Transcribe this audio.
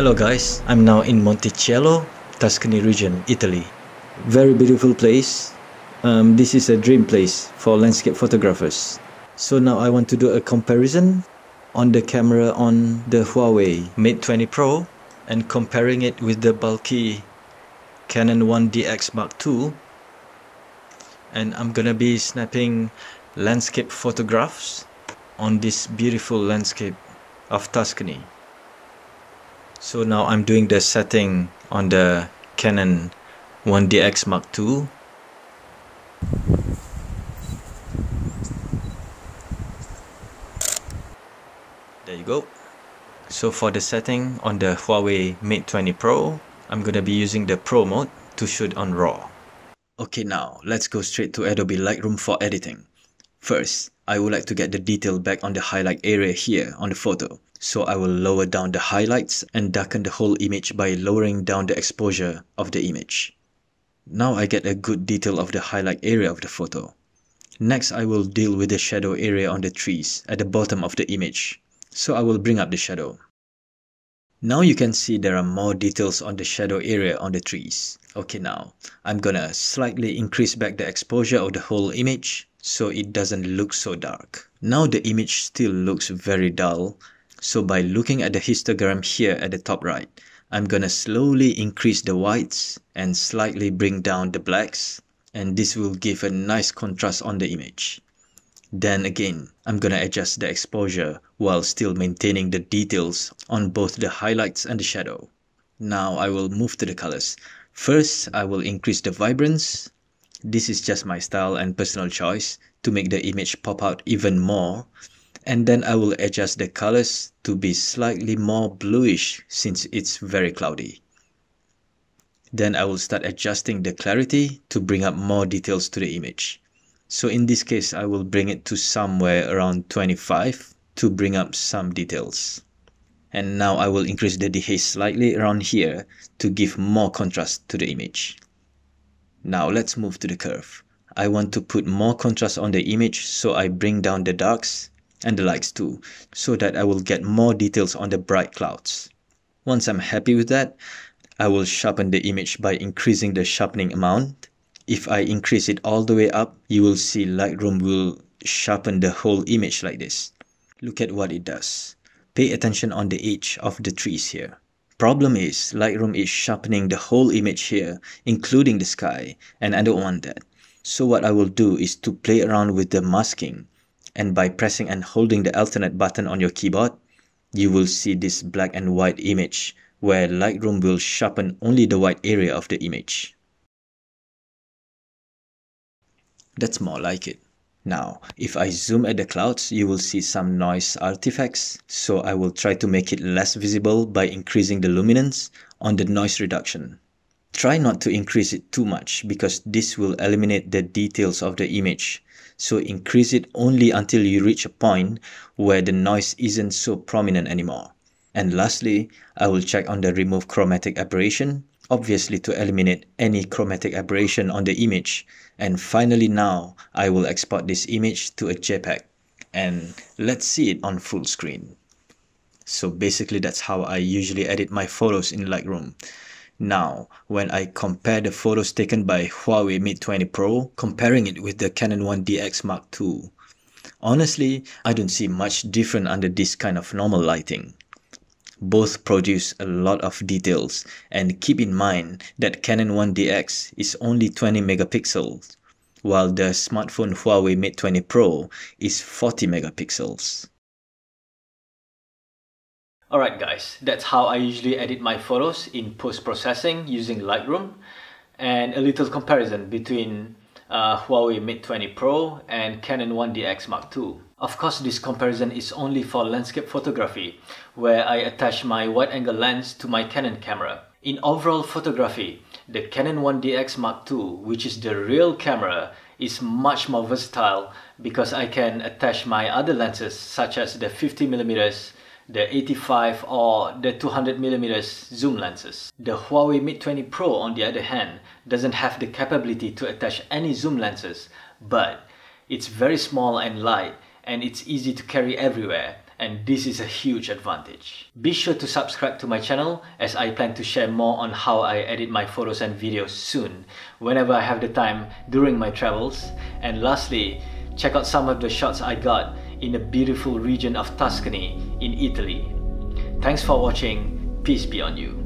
Hello guys, I'm now in Monticchiello, Tuscany region, Italy. Very beautiful place. Um, this is a dream place for landscape photographers. So now I want to do a comparison on the camera on the Huawei Mate 20 Pro and comparing it with the bulky Canon 1DX Mark II and I'm gonna be snapping landscape photographs on this beautiful landscape of Tuscany. So now I'm doing the setting on the Canon 1DX Mark II. There you go. So for the setting on the Huawei Mate 20 Pro, I'm gonna be using the Pro mode to shoot on RAW. Okay now, let's go straight to Adobe Lightroom for editing. First, I would like to get the detail back on the highlight area here on the photo. So I will lower down the highlights and darken the whole image by lowering down the exposure of the image. Now I get a good detail of the highlight area of the photo. Next I will deal with the shadow area on the trees at the bottom of the image. So I will bring up the shadow. Now you can see there are more details on the shadow area on the trees. Okay now, I'm gonna slightly increase back the exposure of the whole image so it doesn't look so dark. Now the image still looks very dull so by looking at the histogram here at the top right, I'm gonna slowly increase the whites and slightly bring down the blacks and this will give a nice contrast on the image. Then again, I'm gonna adjust the exposure while still maintaining the details on both the highlights and the shadow. Now I will move to the colors. First, I will increase the vibrance. This is just my style and personal choice to make the image pop out even more and then I will adjust the colors to be slightly more bluish since it's very cloudy. Then I will start adjusting the clarity to bring up more details to the image. So in this case, I will bring it to somewhere around 25 to bring up some details. And now I will increase the dehaze slightly around here to give more contrast to the image. Now let's move to the curve. I want to put more contrast on the image so I bring down the darks and the lights too, so that I will get more details on the bright clouds. Once I'm happy with that, I will sharpen the image by increasing the sharpening amount. If I increase it all the way up, you will see Lightroom will sharpen the whole image like this. Look at what it does. Pay attention on the edge of the trees here. Problem is, Lightroom is sharpening the whole image here, including the sky, and I don't want that. So what I will do is to play around with the masking and by pressing and holding the alternate button on your keyboard, you will see this black and white image where Lightroom will sharpen only the white area of the image. That's more like it. Now, if I zoom at the clouds, you will see some noise artifacts, so I will try to make it less visible by increasing the luminance on the noise reduction. Try not to increase it too much because this will eliminate the details of the image so increase it only until you reach a point where the noise isn't so prominent anymore. And lastly, I will check on the remove chromatic aberration, obviously to eliminate any chromatic aberration on the image. And finally now, I will export this image to a JPEG. And let's see it on full screen. So basically that's how I usually edit my photos in Lightroom. Now, when I compare the photos taken by Huawei Mate 20 Pro, comparing it with the Canon 1DX Mark II, honestly, I don't see much different under this kind of normal lighting. Both produce a lot of details and keep in mind that Canon 1DX is only 20 megapixels while the smartphone Huawei Mate 20 Pro is 40 megapixels. Alright guys, that's how I usually edit my photos in post-processing using Lightroom and a little comparison between uh, Huawei Mate 20 Pro and Canon 1DX Mark II. Of course, this comparison is only for landscape photography, where I attach my wide-angle lens to my Canon camera. In overall photography, the Canon 1DX Mark II, which is the real camera, is much more versatile because I can attach my other lenses such as the 50mm the 85 or the 200 millimeters zoom lenses. The Huawei Mate 20 Pro on the other hand doesn't have the capability to attach any zoom lenses but it's very small and light and it's easy to carry everywhere and this is a huge advantage. Be sure to subscribe to my channel as I plan to share more on how I edit my photos and videos soon whenever I have the time during my travels. And lastly, check out some of the shots I got in the beautiful region of Tuscany in Italy. Thanks for watching, peace be on you.